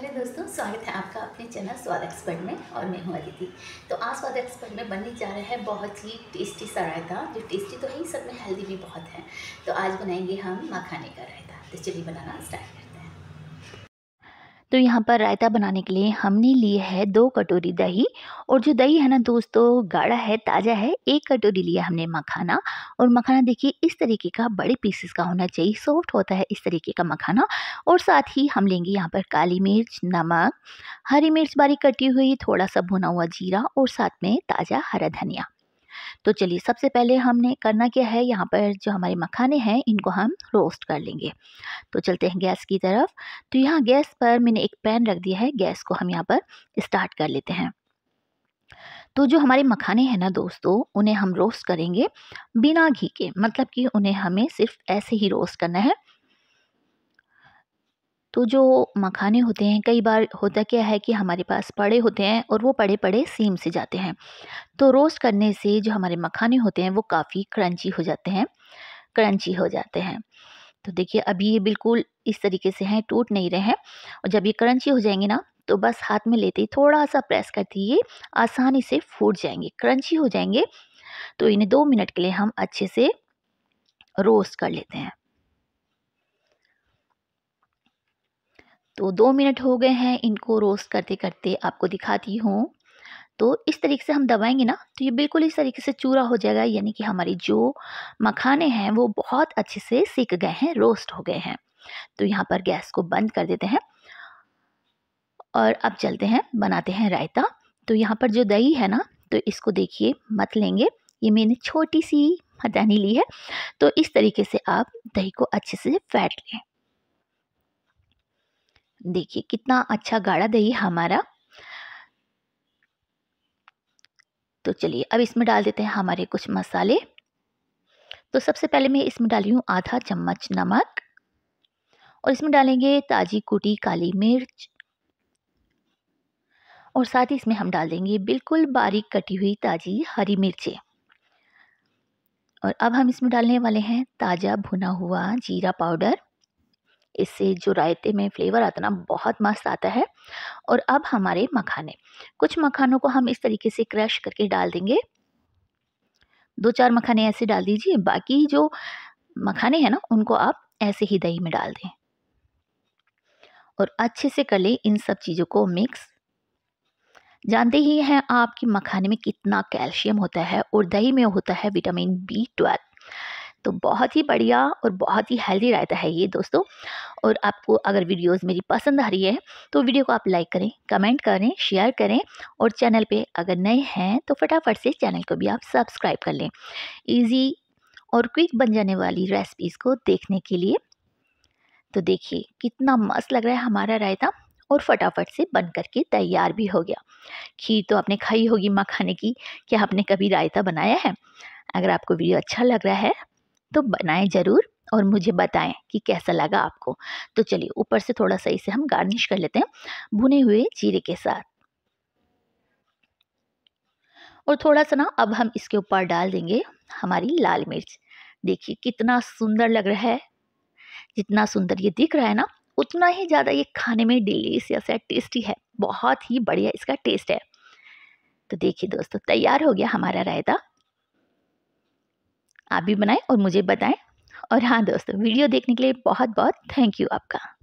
Hello दोस्तों, स्वागत है आपका अपने चैनल स्वाद एक्सपर्ट में और मैं हूँ अदिति। तो आज स्वाद एक्सपर्ट में बनने जा रहा है बहुत ही टेस्टी सा रायता, जो टेस्टी तो है ही, सब में हेल्दी भी बहुत है। तो आज बनाएँगे हम मखाने का रायता। तो चलिए बनाना स्टार्ट करें तो यहाँ पर रायता बनाने के लिए हमने लिए है दो कटोरी दही और जो दही है ना दोस्तों, गाढ़ा है, ताज़ा है, एक कटोरी लिया हमने मखाना और मखाना देखिए इस तरीके का बड़े पीसेस का होना चाहिए सॉफ्ट होता है इस तरीके का मखाना और साथ ही हम लेंगे यहाँ पर काली मिर्च, नमक, हरी मिर्च बारीक कटी हुई, थोड़ा सा भुना हुआ जीरा और साथ में ताज़ा हरा धनिया। तो चलिए, सबसे पहले हमने करना क्या है, यहाँ पर जो हमारे मखाने हैं, इनको हम रोस्ट कर लेंगे। तो चलते हैं गैस की तरफ़। तो यहाँ गैस पर मैंने एक पैन रख दिया है, गैस को हम यहाँ पर स्टार्ट कर लेते हैं। तो जो हमारे मखाने हैं ना दोस्तों, उन्हें हम रोस्ट करेंगे बिना घी के मतलब कि उन्हें हमें सिर्फ़ ऐसे ही रोस्ट करना है तो जो मखाने होते हैं, कई बार होता क्या है कि हमारे पास पड़े होते हैं और वो पड़े पड़े सीम से जाते हैं। तो रोस्ट करने से जो हमारे मखाने होते हैं, वो काफ़ी क्रंची हो जाते हैं, क्रंची हो जाते हैं। तो देखिए, अभी ये बिल्कुल इस तरीके से हैं, टूट नहीं रहे हैं और जब ये क्रंची हो जाएँगे ना तो बस हाथ में लेते ही थोड़ा सा प्रेस करती ये आसानी से फूट जाएँगे, क्रंची हो जाएँगे। तो इन्हें दो मिनट के लिए हम अच्छे से रोस्ट कर लेते हैं। तो दो मिनट हो गए हैं इनको रोस्ट करते करते आपको दिखाती हूँ। तो इस तरीके से हम दबाएँगे ना तो ये बिल्कुल इस तरीके से चूरा हो जाएगा, यानी कि हमारी जो मखाने हैं वो बहुत अच्छे से सीख गए हैं, रोस्ट हो गए हैं। तो यहाँ पर गैस को बंद कर देते हैं और अब चलते हैं, बनाते हैं रायता। तो यहाँ पर जो दही है ना तो इसको देखिए, मत लेंगे। ये मैंने छोटी सी हटानी ली है। तो इस तरीके से आप दही को अच्छे से फैट लें। देखिए, कितना अच्छा गाढ़ा दही हमारा। तो चलिए, अब इसमें डाल देते हैं हमारे कुछ मसाले। तो सबसे पहले मैं इसमें डाली हूँ आधा चम्मच नमक और इसमें डालेंगे ताज़ी कुटी काली मिर्च और साथ ही इसमें हम डाल देंगे बिल्कुल बारीक कटी हुई ताज़ी हरी मिर्चें। और अब हम इसमें डालने वाले हैं ताज़ा भुना हुआ जीरा पाउडर। इससे जो रायते में फ्लेवर आता ना, बहुत मस्त आता है। और अब हमारे मखाने। कुछ मखानों को हम इस तरीके से क्रश करके डाल देंगे। दो चार मखाने ऐसे डाल दीजिए, बाकी जो मखाने हैं ना, उनको आप ऐसे ही दही में डाल दें। और अच्छे से कर लें इन सब चीज़ों को मिक्स। जानते ही हैं आपकी मखाने में कितना कैल्शियम होता है और दही में होता है विटामिन बी ट्वेल्व। तो बहुत ही बढ़िया और बहुत ही हेल्दी रायता है ये दोस्तों। और आपको अगर वीडियोस मेरी पसंद आ रही है तो वीडियो को आप लाइक करें कमेंट करें शेयर करें और चैनल पे अगर नए हैं तो फटाफट से चैनल को भी आप सब्सक्राइब कर लें। ईजी और क्विक बन जाने वाली रेसिपीज़ को देखने के लिए तो देखिए कितना मस्त लग रहा है हमारा रायता और फटाफट से बन करके तैयार भी हो गया। खीर तो आपने खाई होगी मखाने की, क्या आपने कभी रायता बनाया है? अगर आपको वीडियो अच्छा लग रहा है तो बनाएँ ज़रूर और मुझे बताएँ कि कैसा लगा आपको। तो चलिए, ऊपर से थोड़ा सा इसे हम गार्निश कर लेते हैं भुने हुए जीरे के साथ। और थोड़ा सा ना, अब हम इसके ऊपर डाल देंगे हमारी लाल मिर्च। देखिए, कितना सुंदर लग रहा है। जितना सुंदर ये दिख रहा है ना, उतना ही ज़्यादा ये खाने में डिलीशियस है टेस्टी है। बहुत ही बढ़िया इसका टेस्ट है। तो देखिए दोस्तों, तैयार हो गया हमारा रायता। आप भी बनाएँ और मुझे बताएँ। और हाँ दोस्तों, वीडियो देखने के लिए बहुत बहुत थैंक यू आपका।